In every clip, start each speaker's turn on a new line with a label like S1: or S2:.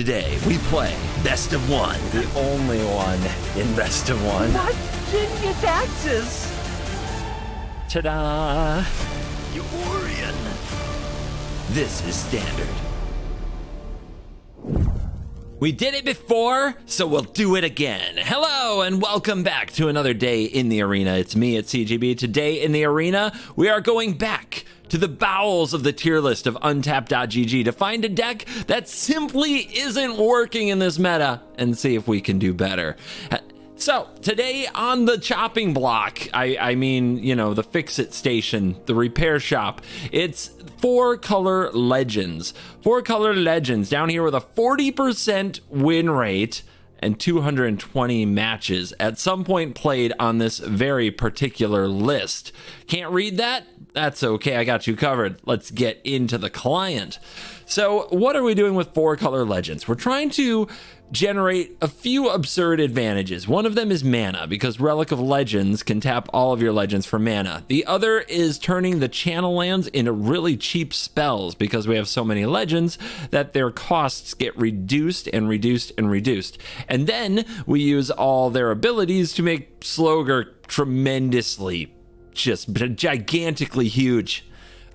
S1: Today, we play Best of One.
S2: The only one in Best of One.
S3: Not genius taxes.
S2: Ta-da!
S1: Eurian. This is standard. We did it before, so we'll do it again. Hello, and welcome back to another day in the arena. It's me at CGB. Today in the arena, we are going back to the bowels of the tier list of untapped.gg to find a deck that simply isn't working in this meta and see if we can do better. So, today on the chopping block, I, I mean, you know, the fix it station, the repair shop, it's four color legends. Four color legends down here with a 40% win rate and 220 matches at some point played on this very particular list. Can't read that? That's okay, I got you covered. Let's get into the client. So, what are we doing with four color legends? We're trying to generate a few absurd advantages. One of them is mana, because Relic of Legends can tap all of your legends for mana. The other is turning the channel lands into really cheap spells, because we have so many legends that their costs get reduced and reduced and reduced. And then we use all their abilities to make Slogurk tremendously, just gigantically huge.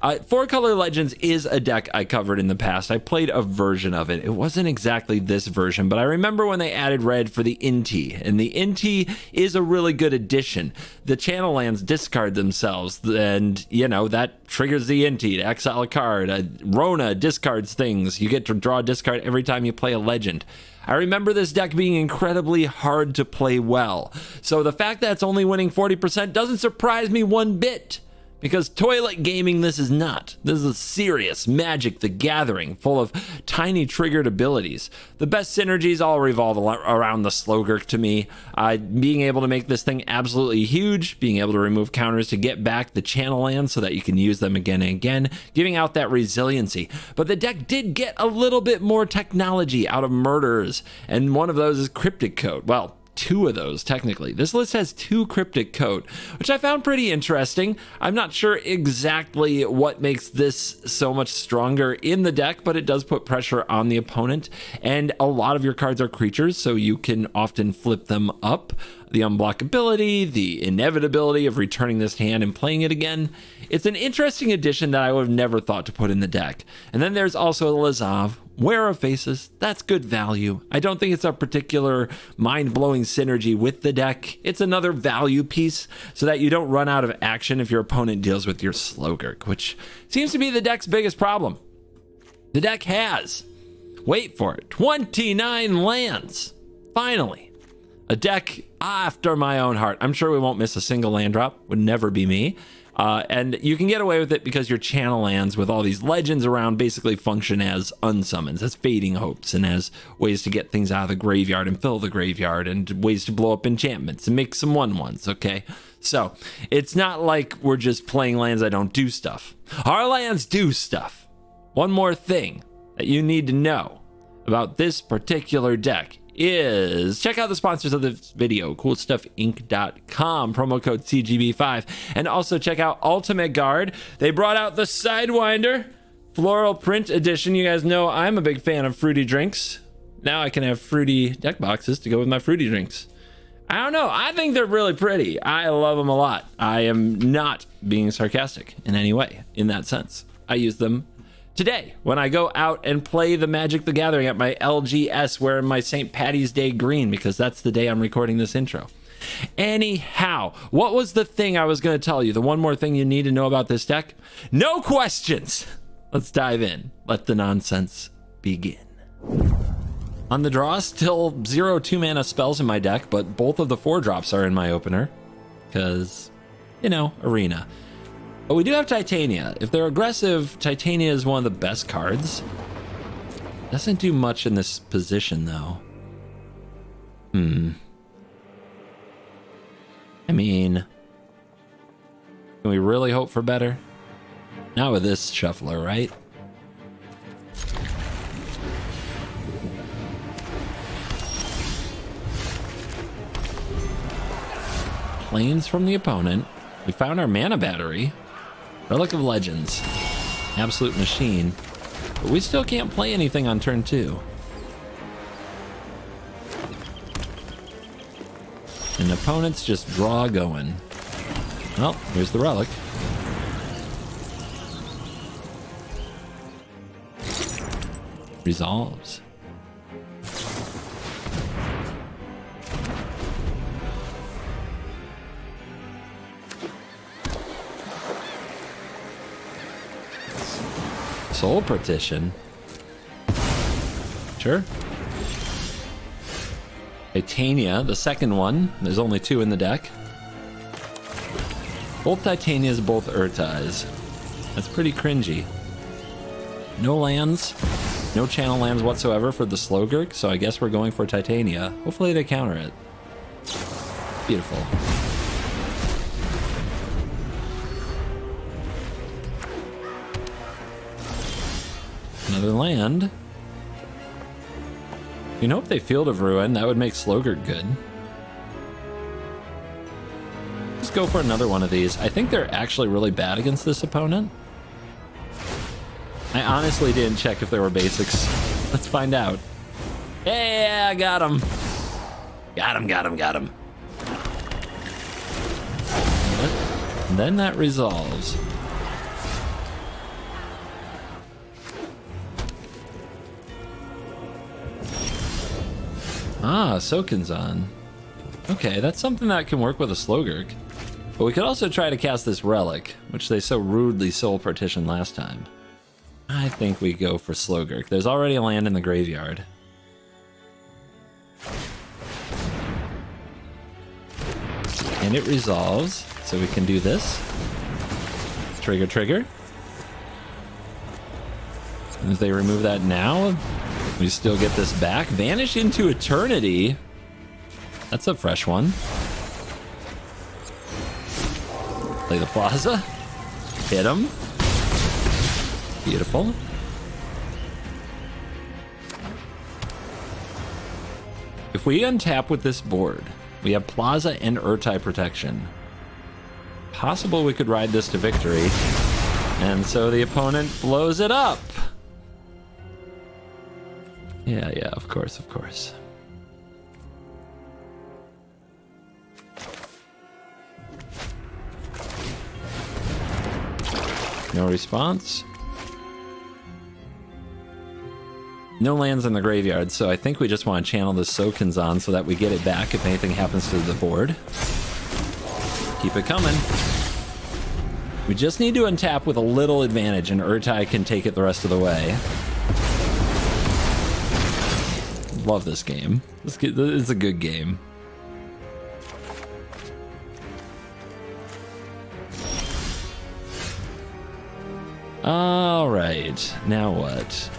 S1: Uh, Four Color Legends is a deck I covered in the past. I played a version of it. It wasn't exactly this version, but I remember when they added red for the Inti, and the Inti is a really good addition. The channel lands discard themselves, and you know that triggers the Inti to exile a card. Uh, Rona discards things. You get to draw a discard every time you play a legend. I remember this deck being incredibly hard to play well. So the fact that it's only winning 40% doesn't surprise me one bit. Because toilet gaming, this is not. This is a serious Magic the Gathering full of tiny triggered abilities. The best synergies all revolve around the Slogurk to me. Uh, being able to make this thing absolutely huge, being able to remove counters to get back the channel lands so that you can use them again and again, giving out that resiliency. But the deck did get a little bit more technology out of murders, and one of those is Cryptic Coat. Well, two of those technically. This list has two cryptic coat, which I found pretty interesting. I'm not sure exactly what makes this so much stronger in the deck, but it does put pressure on the opponent. And a lot of your cards are creatures, so you can often flip them up. The unblockability, the inevitability of returning this hand and playing it again. It's an interesting addition that I would have never thought to put in the deck. And then there's also Lazav, Wearer of Faces, that's good value. I don't think it's a particular mind blowing synergy with the deck. It's another value piece so that you don't run out of action if your opponent deals with your Slogurk, which seems to be the deck's biggest problem. The deck has, wait for it, 29 lands. Finally, a deck after my own heart. I'm sure we won't miss a single land drop, would never be me. Uh, and you can get away with it because your channel lands with all these legends around basically function as unsummons, as fading hopes, and as ways to get things out of the graveyard and fill the graveyard, and ways to blow up enchantments and make some one ones, okay? So it's not like we're just playing lands that don't do stuff. Our lands do stuff. One more thing that you need to know about this particular deck is check out the sponsors of this video, coolstuffinc.com, promo code CGB5, and also check out Ultimate Guard. They brought out the Sidewinder floral print edition. You guys know I'm a big fan of fruity drinks. Now I can have fruity deck boxes to go with my fruity drinks. I don't know. I think they're really pretty. I love them a lot. I am not being sarcastic in any way in that sense. I use them today when I go out and play the Magic the Gathering at my LGS wearing my St. Patty's Day green because that's the day I'm recording this intro. Anyhow, what was the thing I was going to tell you? The one more thing you need to know about this deck? No questions. Let's dive in. Let the nonsense begin. On the draw, still zero two mana spells in my deck, but both of the four drops are in my opener because, you know, arena. But we do have Titania. If they're aggressive, Titania is one of the best cards. Doesn't do much in this position, though. Hmm. I mean, can we really hope for better? Not with this shuffler, right? Plains from the opponent. We found our mana battery. Relic of Legends. Absolute machine. But we still can't play anything on turn two. And opponents just draw going. Well, here's the relic. Resolves. Soul partition. Sure. Titania, the second one. There's only two in the deck. Both Titanias, both Ertais. That's pretty cringy. No lands, no channel lands whatsoever for the Slogurk, so I guess we're going for Titania. Hopefully they counter it. Beautiful. Another land. You know, if they Field of Ruin, that would make Slogurk good. Let's go for another one of these. I think they're actually really bad against this opponent. I honestly didn't check if there were basics. Let's find out. Yeah, I got him. Got him, got him, got him. And then that resolves. Ah, Sokenzan. Okay, that's something that can work with a Slogurk. But we could also try to cast this Relic, which they so rudely soul partitioned last time. I think we go for Slogurk. There's already a land in the graveyard. And it resolves, so we can do this. Trigger, trigger. And if they remove that now, we still get this back. Vanish into eternity. That's a fresh one. Play the plaza. Hit him. Beautiful. If we untap with this board, we have Plaza and Ertai protection. Possible we could ride this to victory. And so the opponent blows it up. Yeah, yeah, of course, of course. No response. No lands in the graveyard, so I think we just want to channel this on so that we get it back if anything happens to the board. Keep it coming. We just need to untap with a little advantage, and Ertai can take it the rest of the way. Love this game. This is a good game. All right, now what?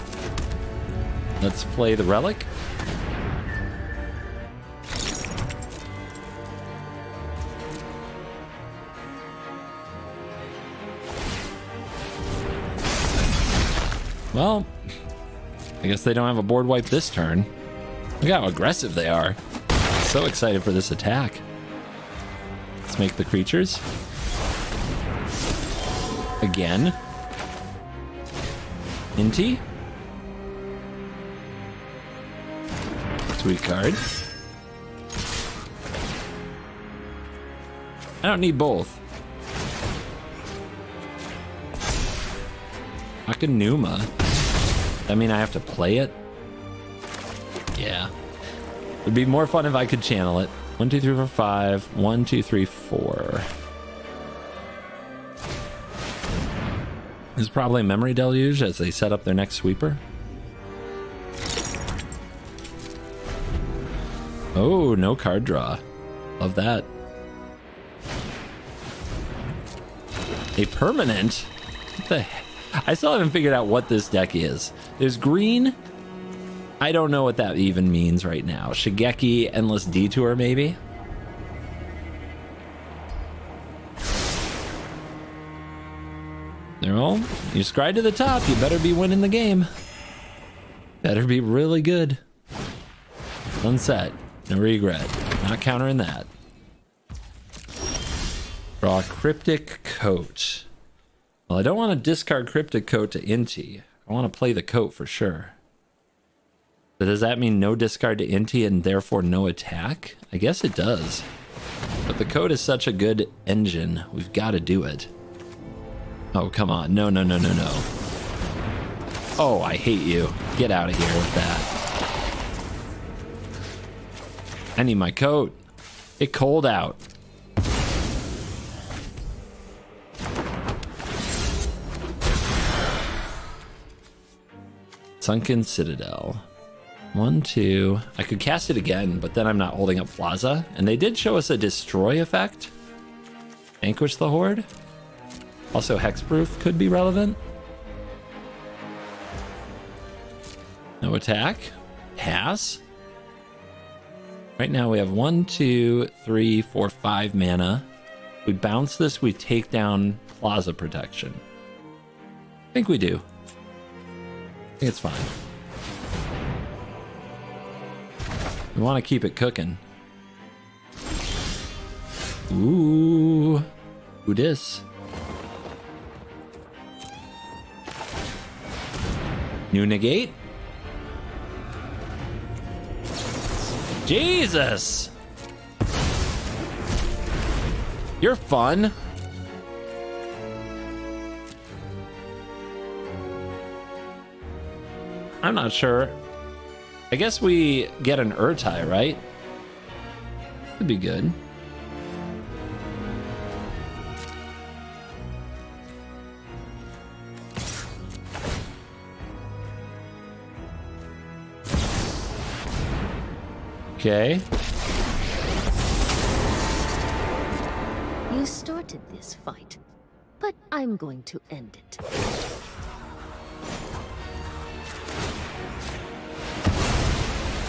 S1: Let's play the relic. Well, I guess they don't have a board wipe this turn. Look how aggressive they are. So excited for this attack. Let's make the creatures. Again. Inti. Sweet card. I don't need both. Akanuma. I mean, I have to play it? Yeah. It'd be more fun if I could channel it. One, two, three, four, five. One, two, three, four. This is probably a memory deluge as they set up their next sweeper. Oh, no card draw. Love that. A permanent? What the heck? I still haven't figured out what this deck is. There's green. I don't know what that even means right now. Shigeki, Endless Detour, maybe? Well, you scry to the top, you better be winning the game. Better be really good. Sunset. No regret. Not countering that. Draw Cryptic Coat. Well, I don't want to discard Cryptic Coat to Inti. I want to play the coat for sure. Does that mean no discard to Inti and therefore no attack? I guess it does. But the coat is such a good engine. We've got to do it. Oh, come on. No, no, no, no, no. Oh, I hate you. Get out of here with that. I need my coat. It cold out. Sunken Citadel. One, two. I could cast it again, but then I'm not holding up Plaza. And they did show us a destroy effect. Vanquish the Horde. Also, Hexproof could be relevant. No attack. Pass. Right now we have one, two, three, four, five mana. We bounce this, we take down Plaza Protection. I think we do. I think it's fine. We want to keep it cooking. Ooh. Who dis? New negate? Jesus! You're fun. I'm not sure. I guess we get an Ertai, right? Would be good. Okay.
S4: You started this fight, but I'm going to end it.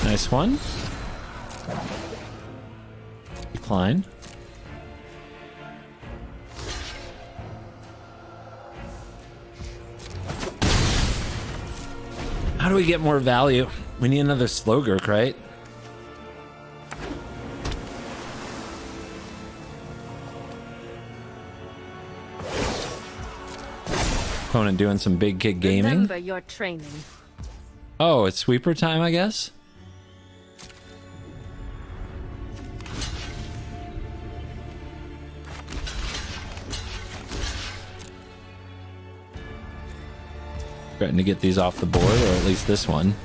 S1: Nice one. Decline. How do we get more value? We need another Slogurk, right? Opponent doing some big kid gaming.
S4: Remember your training.
S1: Oh, it's sweeper time, I guess? Trying to get these off the board, or at least this one.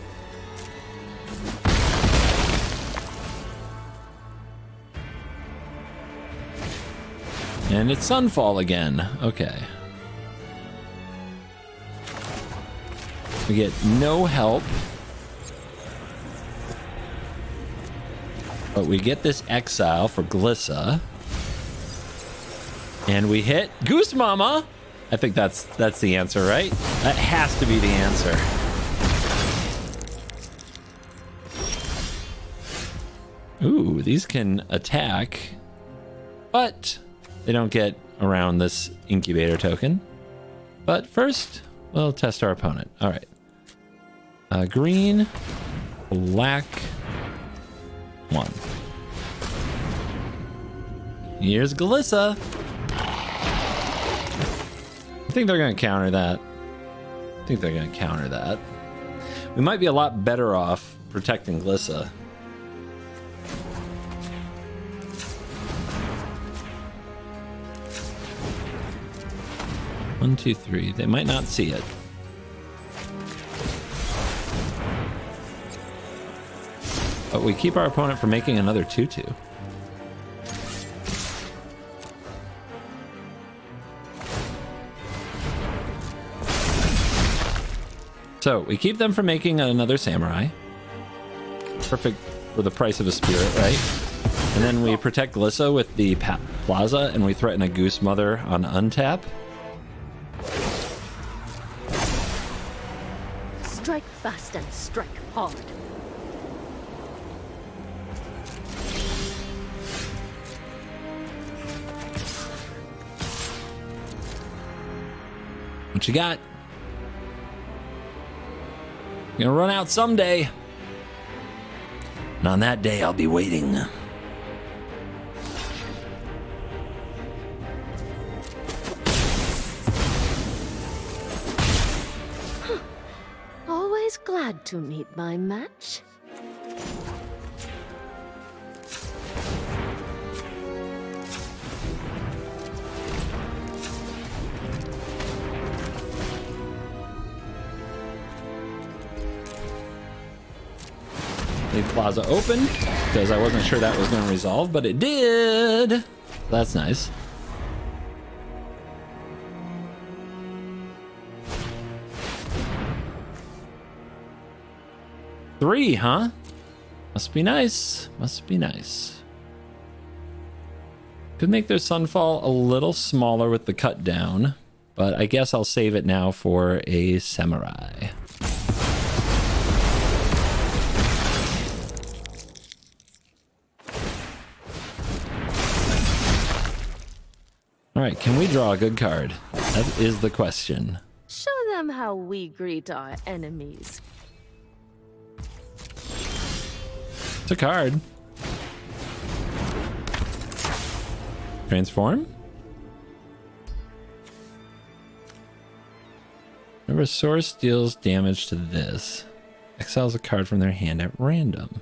S1: And it's Sunfall again. Okay. We get no help. But we get this exile for Glissa. And we hit Goose Mama. I think that's that's the answer, right? That has to be the answer. Ooh, these can attack, but they don't get around this incubator token. But first, we'll test our opponent. All right. Uh, green, black, one. Here's Glissa. I think they're going to counter that. I think they're going to counter that. We might be a lot better off protecting Glissa. One, two, three. They might not see it. But we keep our opponent from making another 2-2. So we keep them from making another samurai. Perfect for the price of a spirit, right? And then we protect Glissa with the pa plaza, and we threaten a Goose Mother on untap.
S4: Strike fast and strike hard.
S1: What you got? Gonna run out someday. And on that day, I'll be waiting.
S4: Always glad to meet my match.
S1: Plaza open because I wasn't sure that was going to resolve, but it did. That's nice. Three, huh? Must be nice. Must be nice. Could make their sunfall a little smaller with the cut down, but I guess I'll save it now for a samurai. All right, can we draw a good card? That is the question.
S4: Show them how we greet our enemies.
S1: It's a card. Transform? Remember, source deals damage to this. Exiles a card from their hand at random.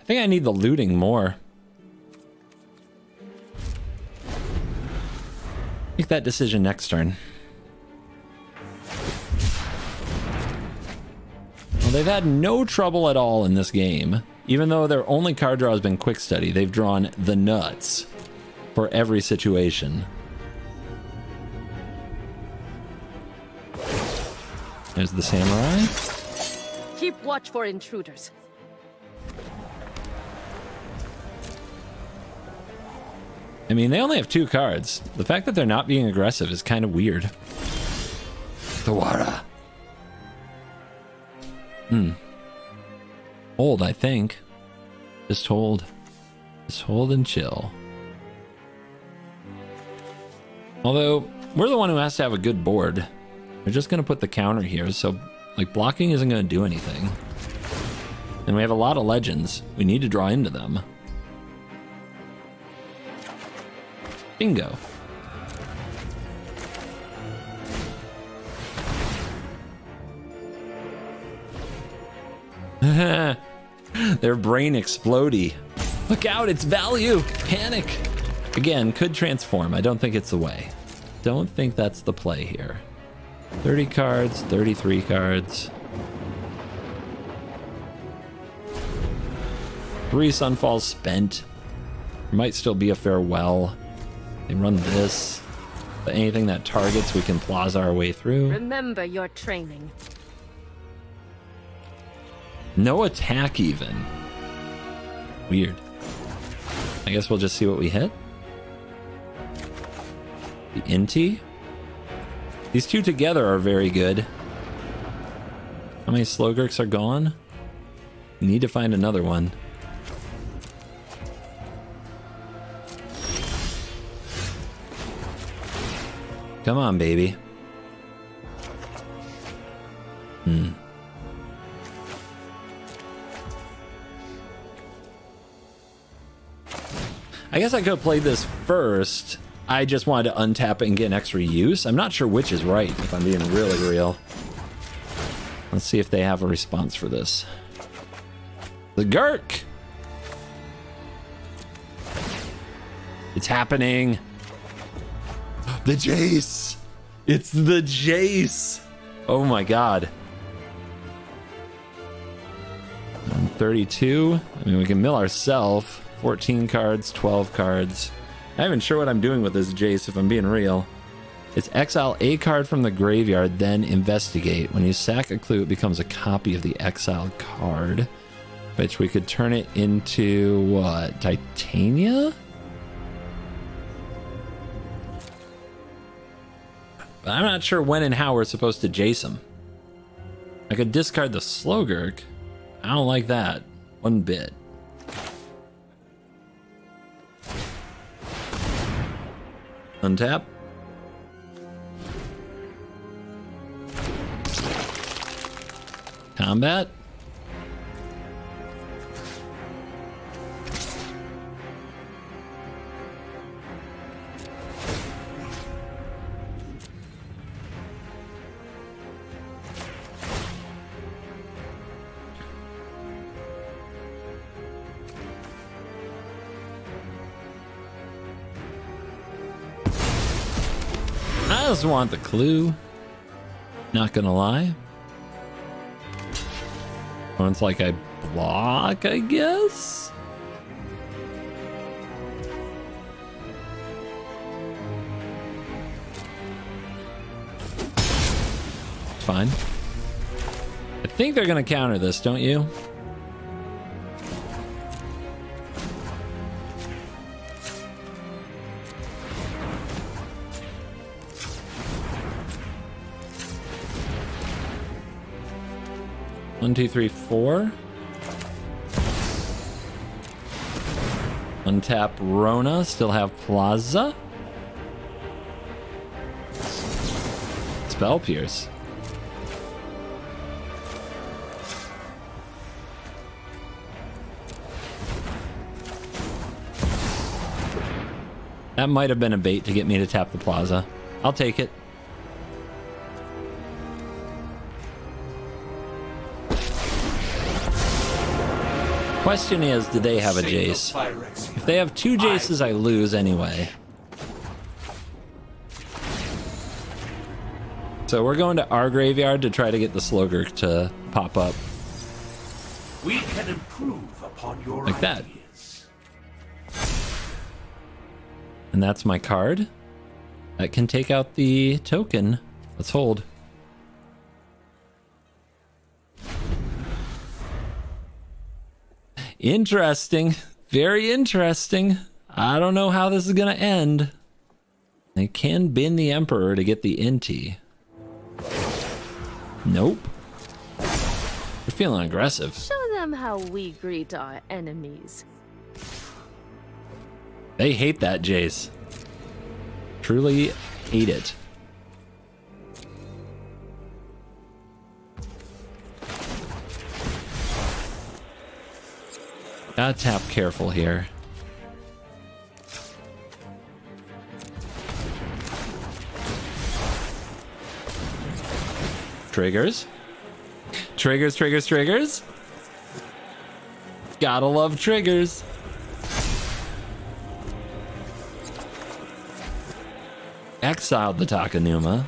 S1: I think I need the looting more. Make that decision next turn. Well, they've had no trouble at all in this game. Even though their only card draw has been quick study, they've drawn the nuts for every situation. There's the samurai.
S4: Keep watch for intruders.
S1: I mean, they only have two cards. The fact that they're not being aggressive is kind of weird. Thawara. Hmm. Hold, I think. Just hold. Just hold and chill. Although, we're the one who has to have a good board. We're just going to put the counter here, so, like, blocking isn't going to do anything. And we have a lot of legends. We need to draw into them. Bingo. Their brain explodey. Look out, it's value. Panic. Again, could transform. I don't think it's the way. Don't think that's the play here. 30 cards, 33 cards. Three Sunfalls spent. Might still be a farewell. They run this. But anything that targets, we can plaza our way through.
S4: Remember your training.
S1: No attack even. Weird. I guess we'll just see what we hit. The Inti. These two together are very good. How many Slogurks are gone? We need to find another one. Come on, baby. Hmm. I guess I could have played this first. I just wanted to untap it and get an extra use. I'm not sure which is right, if I'm being really real. Let's see if they have a response for this. The Gurk! It's happening. The Jace! It's the Jace! Oh my god. I'm 32. I mean, we can mill ourselves. 14 cards, 12 cards. I'm not even sure what I'm doing with this Jace, if I'm being real. It's exile a card from the graveyard, then investigate. When you sack a clue, it becomes a copy of the exiled card, which we could turn it into what? Titania? But I'm not sure when and how we're supposed to Jace him. I could discard the Slogurk. I don't like that one bit. Untap. Combat. Just want the clue. Not gonna lie. It's like I block, I guess? Fine. I think they're to counter this, don't you? One, two, three, four. Untap Rona, still have Plaza. Spell Pierce. That might have been a bait to get me to tap the plaza. I'll take it. Question is, do they have a Jace? If they have two Jaces, I lose anyway. So we're going to our graveyard to try to get the Slogurk to pop up.
S5: We can improve upon your
S1: Like that.
S5: ideas.
S1: And that's my card. That can take out the token. Let's hold. Interesting. Very interesting. I don't know how this is going to end. They can bin the Emperor to get the Inti. Nope. You're feeling aggressive.
S4: Show them how we greet our enemies.
S1: They hate that, Jace. Truly hate it. Gotta tap careful here. Triggers. Triggers, triggers, triggers. Gotta love triggers. exiled the Takenuma.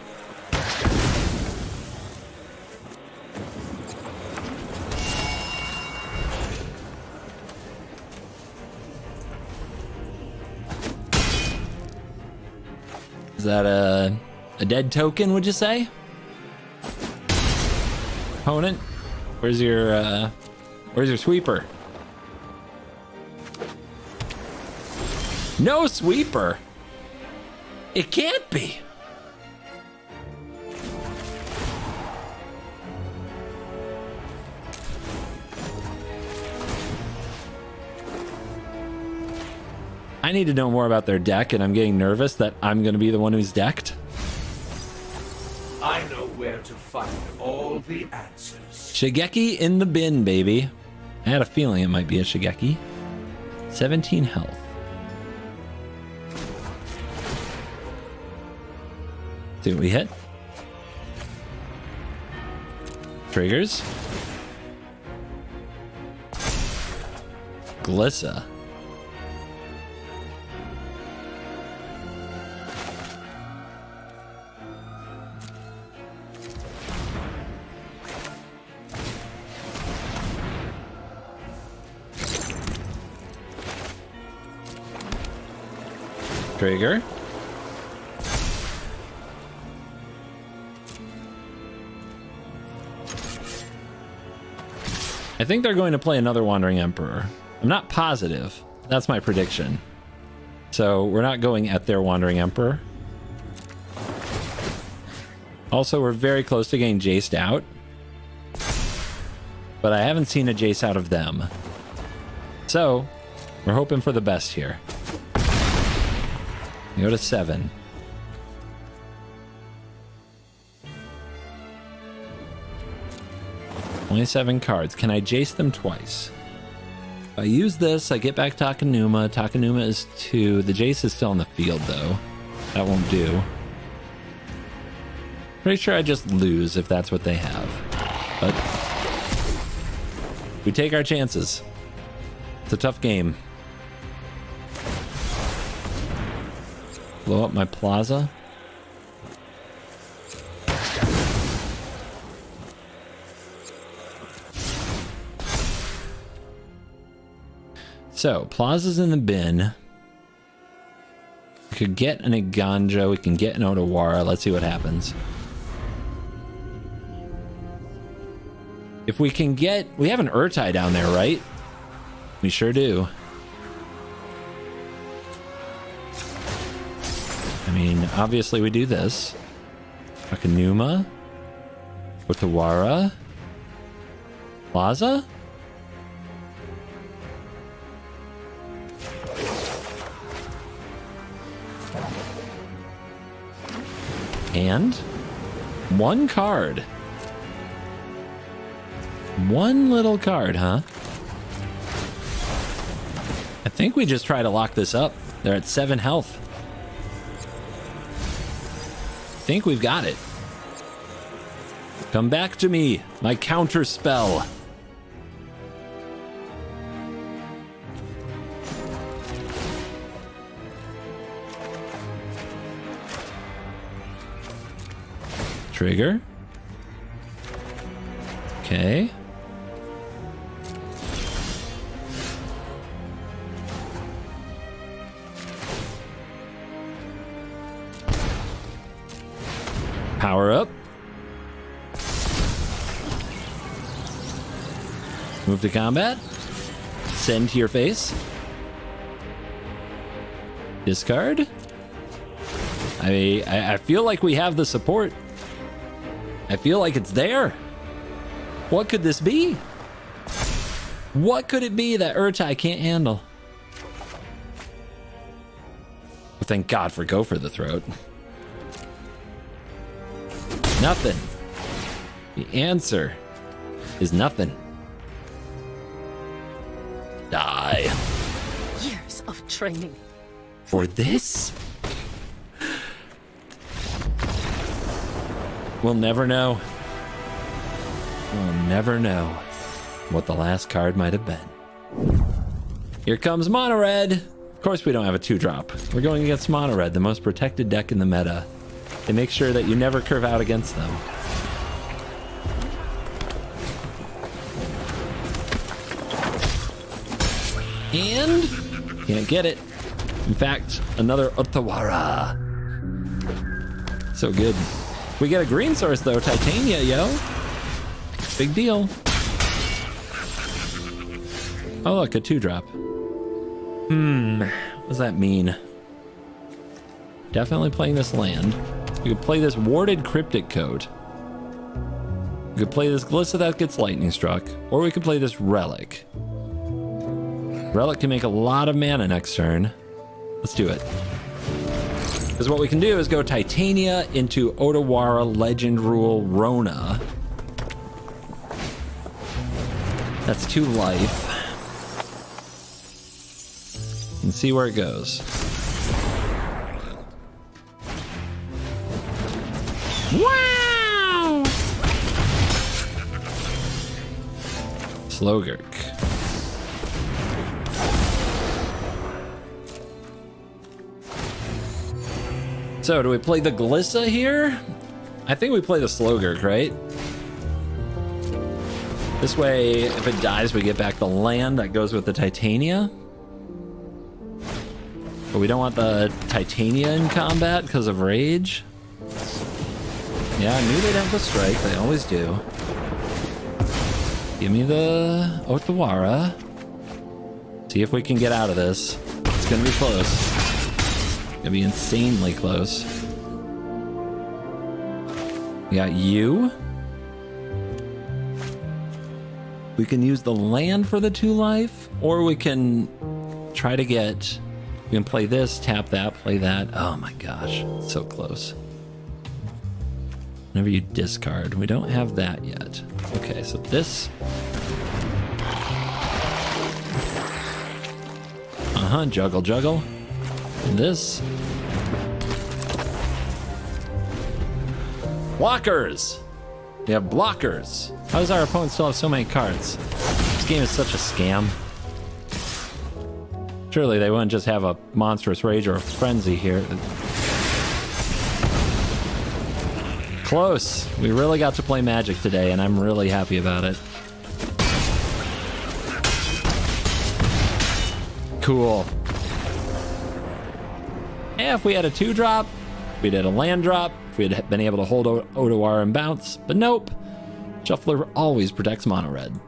S1: That a, a dead token, would you say? Opponent, where's your, uh, where's your sweeper? No sweeper. It can't be. I need to know more about their deck, and I'm getting nervous that I'm going to be the one who's decked.
S5: I know where to find all the answers.
S1: Shigeki in the bin, baby. I had a feeling it might be a Shigeki. 17 health. See what we hit. Triggers. Glissa. Trigger. I think they're going to play another Wandering Emperor. I'm not positive. That's my prediction. So we're not going at their Wandering Emperor. Also, we're very close to getting Jaced out. But I haven't seen a Jace out of them. So, we're hoping for the best here. Go to seven. Twenty-seven cards. Can I Jace them twice? If I use this, I get back Takenuma. Takenuma is two. The Jace is still in the field, though. That won't do. Pretty sure I just lose if that's what they have. But we take our chances. It's a tough game. Blow up my plaza. So, Plaza's in the bin. We could get an Eiganjo. We can get an Otawara. Let's see what happens. If we can get... We have an Ertai down there, right? We sure do. Obviously we do this. Akanuma. Otawara. Plaza? And one card. One little card, huh? I think we just try to lock this up. They're at seven health. Think we've got it. Come back to me, my counter spell. Trigger. Okay. Move to combat. Send to your face. Discard. I, I I feel like we have the support. I feel like it's there. What could this be? What could it be that Ertai can't handle? Well, thank God for Go for the Throat. Nothing. The answer is nothing.
S4: Training.
S1: For this? We'll never know. We'll never know what the last card might have been. Here comes Mono Red. Of course, we don't have a two drop. We're going against Mono Red, the most protected deck in the meta. They make sure that you never curve out against them. And can't get it. In fact, another Otawara. So good. We get a green source though, Titania, yo. Big deal. Oh look, a two drop. Hmm, what does that mean? Definitely playing this land. We could play this warded cryptic coat. We could play this Glissa that gets lightning struck, or we could play this relic. Relic can make a lot of mana next turn. Let's do it. Because what we can do is go Titania into Otawara, Legend Rule Rona. That's two life. And see where it goes. Wow! Slogurk. So, do we play the Glissa here? I think we play the Slogurk, right? This way, if it dies, we get back the land that goes with the Titania. But we don't want the Titania in combat because of Rage. Yeah, I knew they'd have the strike. They always do. Give me the Otawara. See if we can get out of this. It's gonna be close. Gonna be insanely close. We got you. We can use the land for the two life, or we can try to get. We can play this, tap that, play that. Oh my gosh, so close. Whenever you discard, we don't have that yet. Okay, so this. Uh huh, juggle, juggle. This. Blockers! We have blockers. How does our opponent still have so many cards? This game is such a scam. Surely they wouldn't just have a monstrous rage or a frenzy here. Close. We really got to play Magic today, and I'm really happy about it. Cool. Yeah, if we had a two drop, if we'd had a land drop, if we had been able to hold o- and bounce, but nope. Shuffler always protects mono red.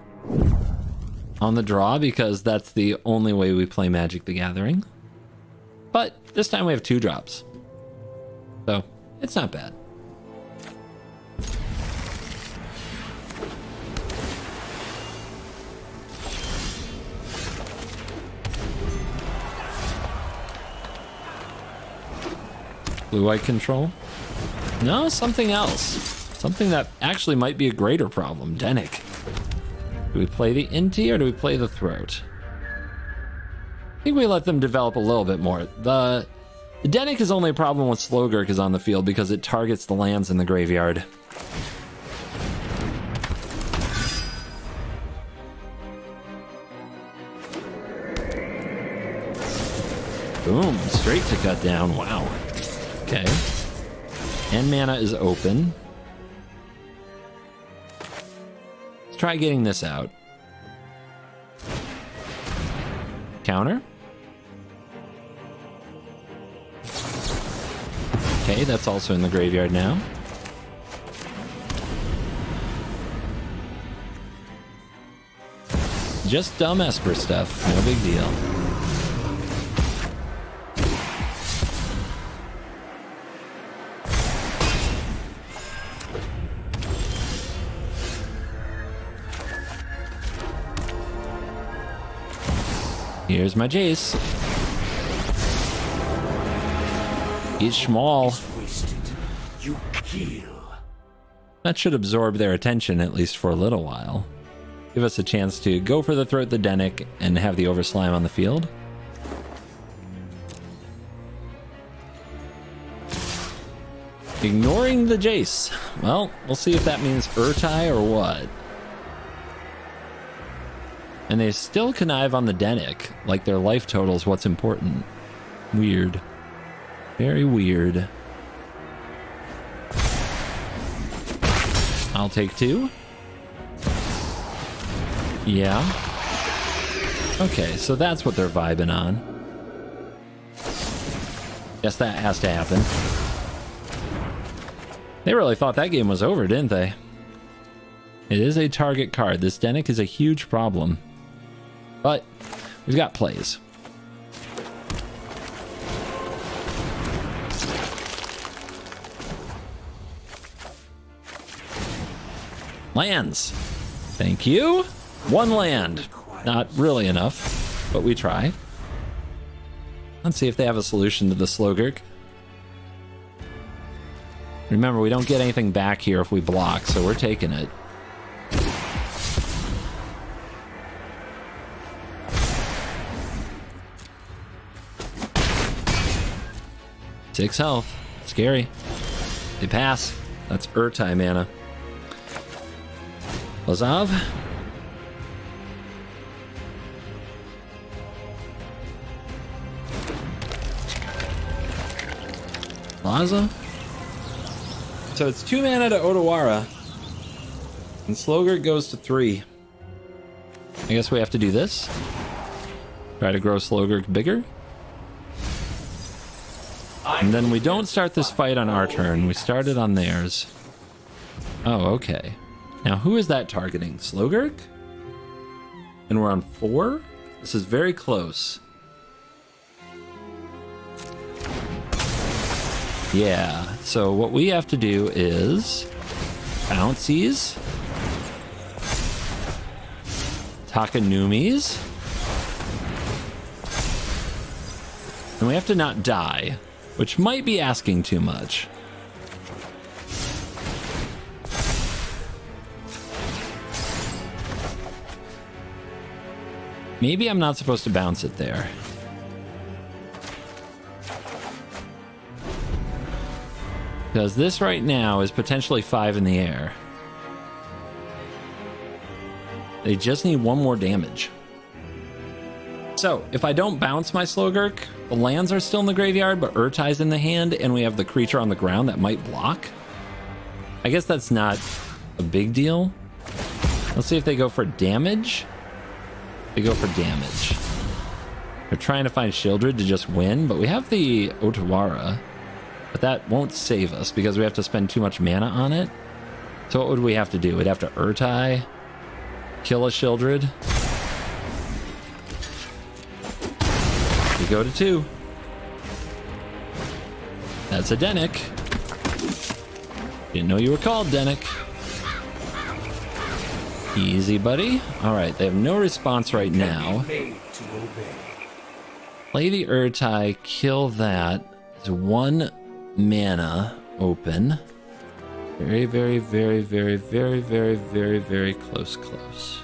S1: On the draw because that's the only way we play Magic the Gathering. But this time we have two drops. So it's not bad. Blue white control? No, something else. Something that actually might be a greater problem. Dennick. Do we play the Inti or do we play the Throat? I think we let them develop a little bit more. The, Dennick is only a problem when Slogurk is on the field because it targets the lands in the graveyard. Boom, straight to cut down. Wow. Okay. And mana is open. Let's try getting this out. Counter. Okay, that's also in the graveyard now. Just dumb Esper stuff, no big deal. Here's my Jace. He's small.
S5: You kill.
S1: That should absorb their attention at least for a little while. Give us a chance to go for the throat the Dennick and have the Overslime on the field. Ignoring the Jace. Well, we'll see if that means Ertai or what. And they still connive on the Dennick, like their life total is what's important. Weird. Very weird. I'll take two. Yeah. Okay, so that's what they're vibing on. Guess that has to happen. They really thought that game was over, didn't they? It is a target card. This Dennick is a huge problem. But we've got plays. Lands. Thank you. One land. Not really enough, but we try. Let's see if they have a solution to the Slogurk. Remember, we don't get anything back here if we block, so we're taking it. Six health. Scary. They pass. That's Ertai mana. Lazav. Laza. So it's two mana to Otawara. And Slogurk goes to three. I guess we have to do this. Try to grow Slogurk bigger. And then we don't start this fight on our turn. We start it on theirs. Oh, okay. Now, who is that targeting? Slogurk? And we're on four? This is very close. Yeah, so what we have to do is bouncies, Takanumis, and we have to not die, which might be asking too much. Maybe I'm not supposed to bounce it there. Because this right now is potentially five in the air. They just need one more damage. So, if I don't bounce my Slogurk, the lands are still in the graveyard, but Ertai's in the hand, and we have the creature on the ground that might block. I guess that's not a big deal. Let's see if they go for damage. They go for damage. We're trying to find Shieldred to just win, but we have the Otawara. But that won't save us because we have to spend too much mana on it. So what would we have to do? We'd have to Ertai, kill a Shieldred. We go to two. That's a Dennick. Didn't know you were called Dennick. Easy, buddy. All right, they have no response right now. Play the Ertai, kill that. One mana open. Very, very, very, very, very, very, very, very close, close.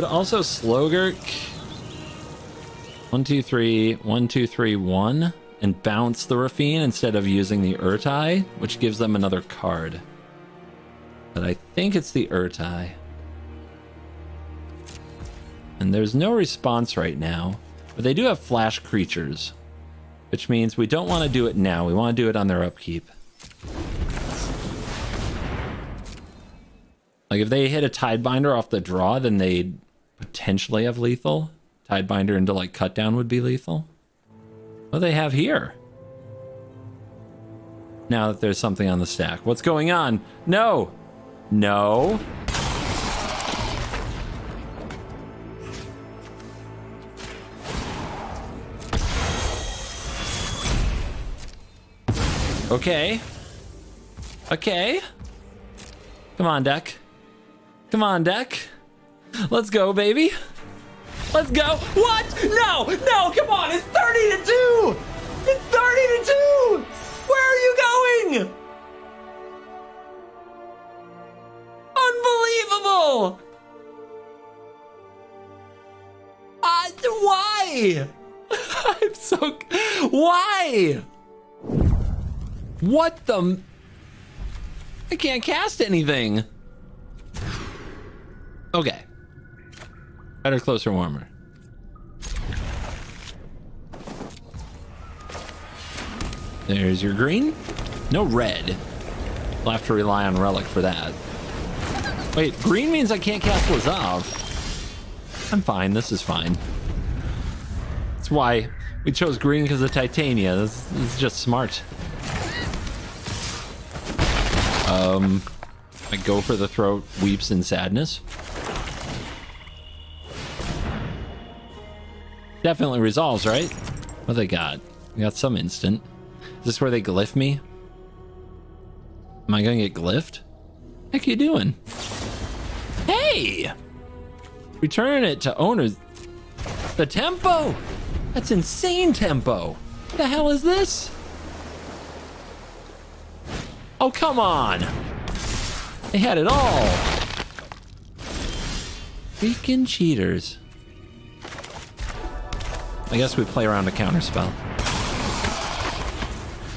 S1: Could also Slogurk. One, two, three, one, two, three, one, and bounce the Raffine instead of using the Ertai, which gives them another card. But I think it's the Ertai. And there's no response right now, but they do have flash creatures, which means we don't want to do it now. We want to do it on their upkeep. Like if they hit a Tidebinder off the draw, then they'd potentially have lethal. Tidebinder into like cut down would be lethal. What do they have here? Now that there's something on the stack. What's going on? No! No! Okay. Okay. Come on, deck. Come on, deck. Let's go, baby. Let's go. What? No, no, come on. It's 30 to 2. It's 30 to 2. Where are you going? Unbelievable. Uh, why? I'm so. Why? What the? I can't cast anything. Okay. Better, closer, warmer. There's your green. No red. We'll have to rely on Relic for that. Wait, green means I can't cast Lazav. I'm fine. This is fine. That's why we chose green because of Titania. This, this is just smart. Um, I go for the throat, weeps in sadness. Definitely resolves, right? Oh, what they got? We got some instant. Is this where they glyph me? Am I gonna get glyphed? Heck you doing? Hey! Return it to owners. The tempo! That's insane tempo! What the hell is this? Oh, come on! They had it all! Freaking cheaters. I guess we play around a counter spell.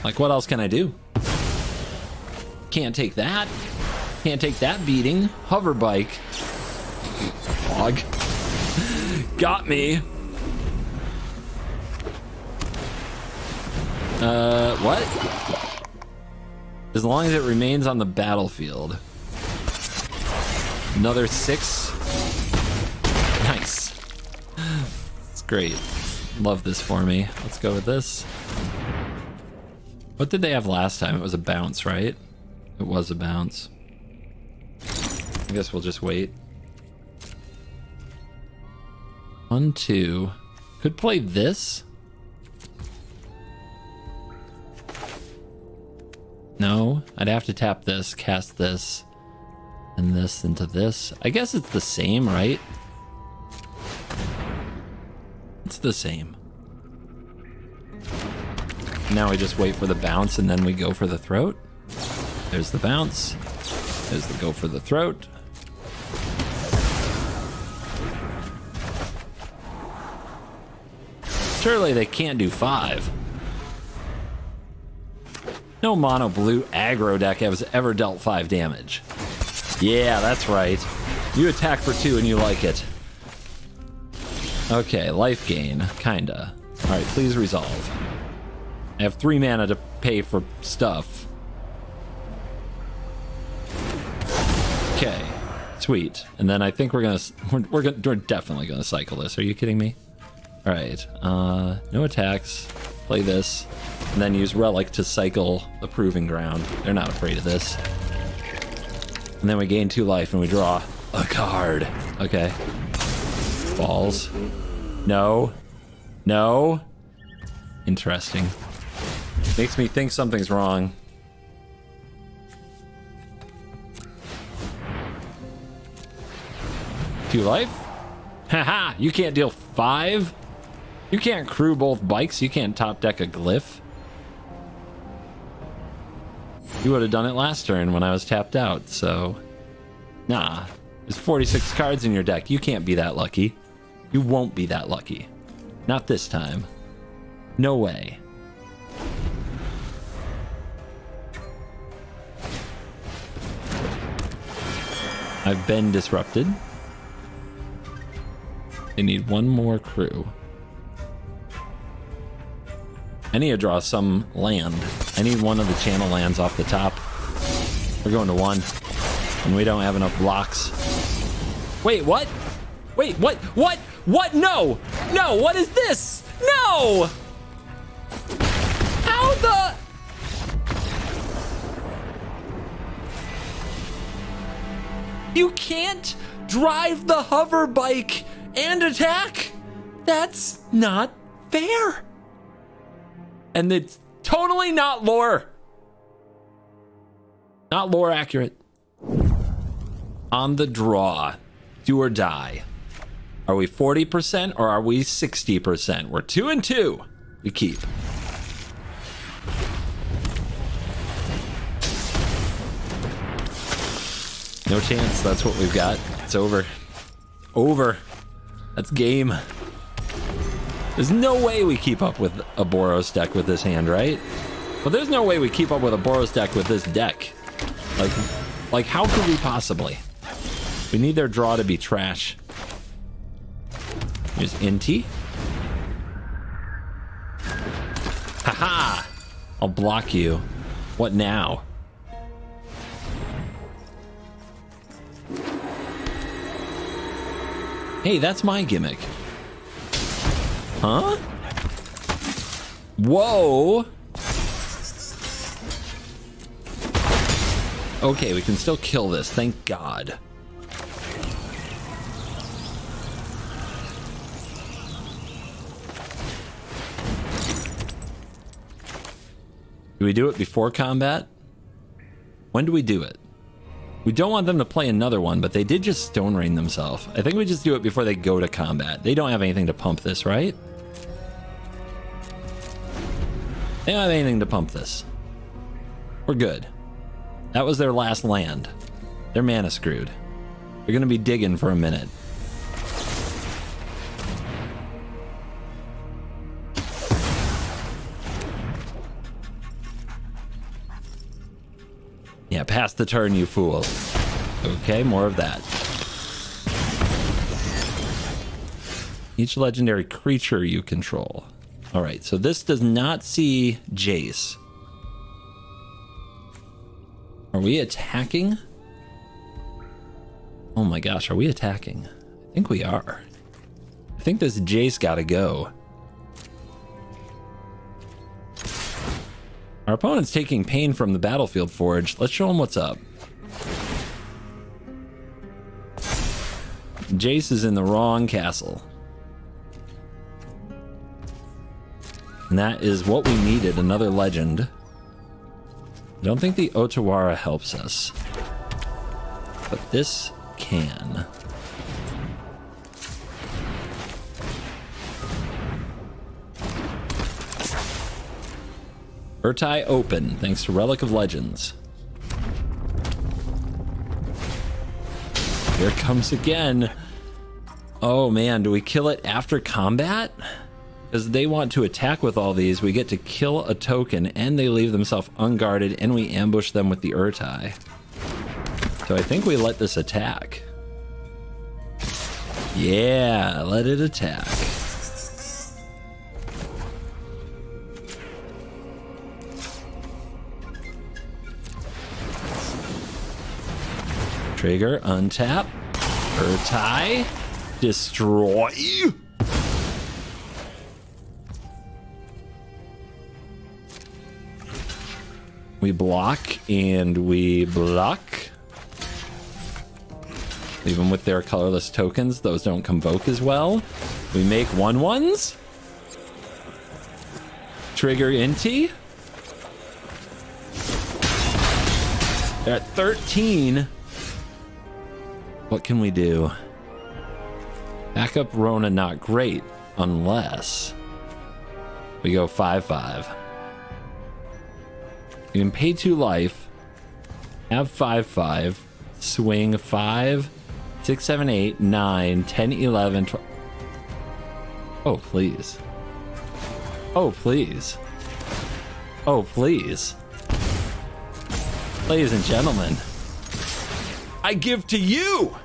S1: Like, what else can I do? Can't take that. Can't take that beating. Hover bike. Fog. Got me. Uh, what? As long as it remains on the battlefield. Another six. Nice. It's great. Love this for me. Let's go with this. What did they have last time? It was a bounce, right? It was a bounce. I guess we'll just wait. One, two. Could play this. No, I'd have to tap this, cast this, and this into this. I guess it's the same, right? It's the same. Now we just wait for the bounce and then we go for the throat. There's the bounce. There's the go for the throat. Surely they can't do five. No mono blue aggro deck has ever dealt five damage. Yeah, that's right. You attack for two and you like it. Okay, life gain, kinda. Alright, please resolve. I have three mana to pay for stuff. Okay. Sweet. And then I think we're gonna we're, we're gonna we're definitely gonna cycle this. Are you kidding me? All right. Uh, no attacks. Play this, and then use relic to cycle the proving ground. They're not afraid of this. And then we gain two life and we draw a card. Okay. Balls. No. No. Interesting. Makes me think something's wrong. Two life? Haha, you can't deal five? You can't crew both bikes, you can't top deck a glyph. You would have done it last turn when I was tapped out, so... Nah. There's 46 cards in your deck. You can't be that lucky. You won't be that lucky. Not this time. No way. I've been disrupted. They need one more crew. I need to draw some land. I need one of the channel lands off the top. We're going to one. And we don't have enough blocks. Wait, what? Wait, what? What? What? No! No, what is this? No! How the... You can't drive the hover bike and attack? That's not fair. And it's totally not lore. Not lore accurate. On the draw, do or die. Are we 40% or are we 60%? We're two and two. We keep. No chance. That's what we've got. It's over. Over. That's game. There's no way we keep up with a Boros deck with this hand, right? Well, there's no way we keep up with a Boros deck with this deck. Like, like how could we possibly? We need their draw to be trash. Here's Inti. Haha! I'll block you. What now? Hey, that's my gimmick. Huh? Whoa! Okay, we can still kill this, thank God. Do we do it before combat? When do we do it? We don't want them to play another one, but they did just Stone Rain themselves. I think we just do it before they go to combat. They don't have anything to pump this, right? They don't have anything to pump this. We're good. That was their last land. They're mana screwed. They're going to be digging for a minute. Pass the turn, you fool. Okay, more of that. Each legendary creature you control. All right, so this does not see Jace. Are we attacking? Oh my gosh, are we attacking? I think we are. I think this Jace gotta go. Our opponent's taking pain from the battlefield forge. Let's show him what's up. Jace is in the wrong castle. And that is what we needed, another legend. I don't think the Otawara helps us. But this can. Ertai open, thanks to Relic of Legends. Here comes again. Oh man, do we kill it after combat? Because they want to attack with all these, we get to kill a token and they leave themselves unguarded and we ambush them with the Ertai. So I think we let this attack. Yeah, let it attack. Trigger, untap. Ertai. Destroy. We block and we block. Even with their colorless tokens, those don't convoke as well. We make one ones. Trigger Inti. They're at 13. What can we do? Backup Rona not great unless we go 5-5. You can pay two life, have 5-5, swing 5, 6, 7, 8, 9, 10, 11, 12. Oh, please. Oh, please. Oh, please. Ladies and gentlemen, I give to you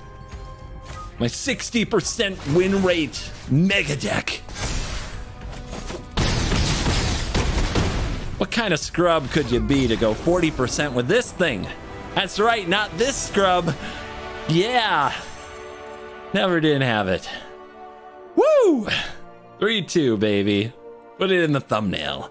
S1: my 60% win rate mega deck. What kind of scrub could you be to go 40% with this thing? That's right, not this scrub. Yeah. Never did have it. Woo! 3-2, baby. Put it in the thumbnail.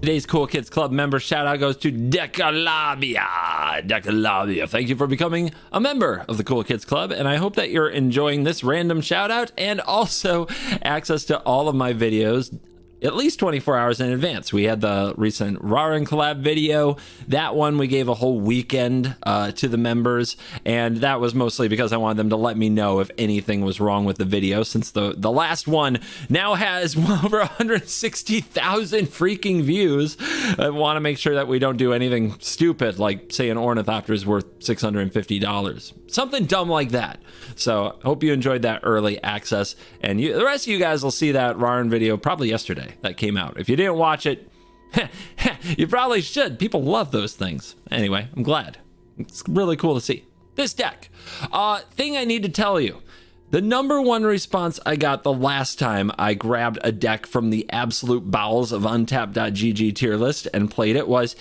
S1: Today's Cool Kids Club member shout out goes to Decalabia. Decalabia, thank you for becoming a member of the Cool Kids Club, and I hope that you're enjoying this random shout out and also access to all of my videos at least 24 hours in advance. We had the recent Rarin collab video. That one we gave a whole weekend uh, to the members, and that was mostly because I wanted them to let me know if anything was wrong with the video, since the, the last one now has over 160,000 freaking views. I want to make sure that we don't do anything stupid, like say an ornithopter is worth $650. Something dumb like that. So hope you enjoyed that early access, and you, the rest of you guys will see that Rarin video probably yesterday that came out. If you didn't watch it, you probably should. People love those things. Anyway, I'm glad. It's really cool to see. This deck. Uh, thing I need to tell you. The number one response I got the last time I grabbed a deck from the absolute bowels of Untapped.gg tier list and played it was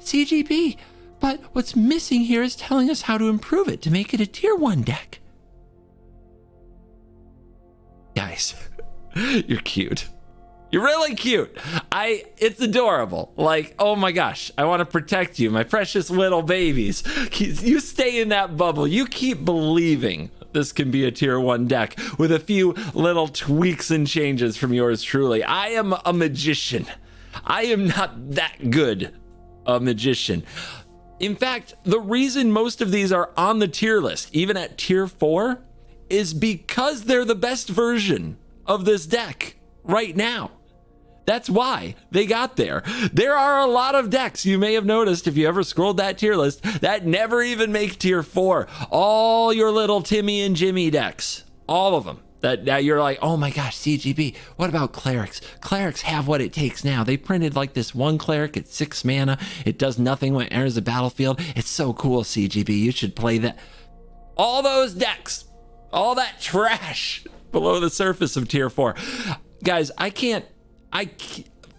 S1: CGB, But what's missing here is telling us how to improve it to make it a tier one deck. Guys, you're cute. You're really cute. I it's adorable. Like, oh my gosh, I want to protect you, my precious little babies. You stay in that bubble. You keep believing this can be a tier 1 deck with a few little tweaks and changes from yours truly. I am a magician. I am not that good a magician. In fact, the reason most of these are on the tier list, even at tier 4, is because they're the best version of this deck right now. That's why they got there. There are a lot of decks you may have noticed if you ever scrolled that tier list that never even make tier four. All your little Timmy and Jimmy decks, all of them. That now you're like, oh my gosh, CGB. What about clerics? Clerics have what it takes now. They printed like this one cleric at six mana. It does nothing when it enters the battlefield. It's so cool, CGB. You should play that. All those decks, all that trash below the surface of tier four. Guys, I can't I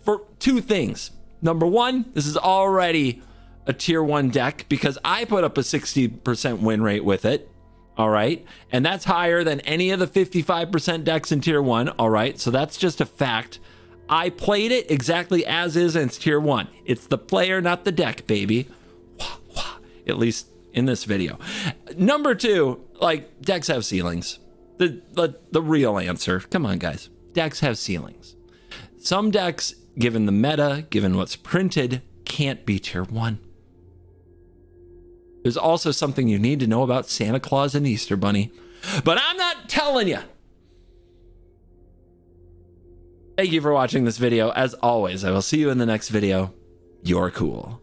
S1: for two things. Number one, this is already a tier one deck because I put up a 60% win rate with it. All right. And that's higher than any of the 55% decks in tier one. All right. So that's just a fact. I played it exactly as is and it's tier one. It's the player, not the deck, baby. At least in this video. Number two, like decks have ceilings. The, the, the real answer. Come on, guys. Decks have ceilings. Some decks, given the meta, given what's printed, can't be tier 1. There's also something you need to know about Santa Claus and Easter Bunny, but I'm not telling you. Thank you for watching this video. As always, I will see you in the next video. You're cool.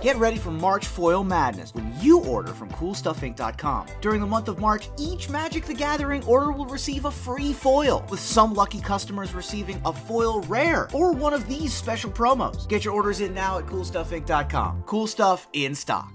S6: Get ready for March Foil Madness when you order from CoolStuffInc.com. During the month of March, each Magic the Gathering order will receive a free foil, with some lucky customers receiving a foil rare or one of these special promos. Get your orders in now at CoolStuffInc.com. Cool stuff in stock.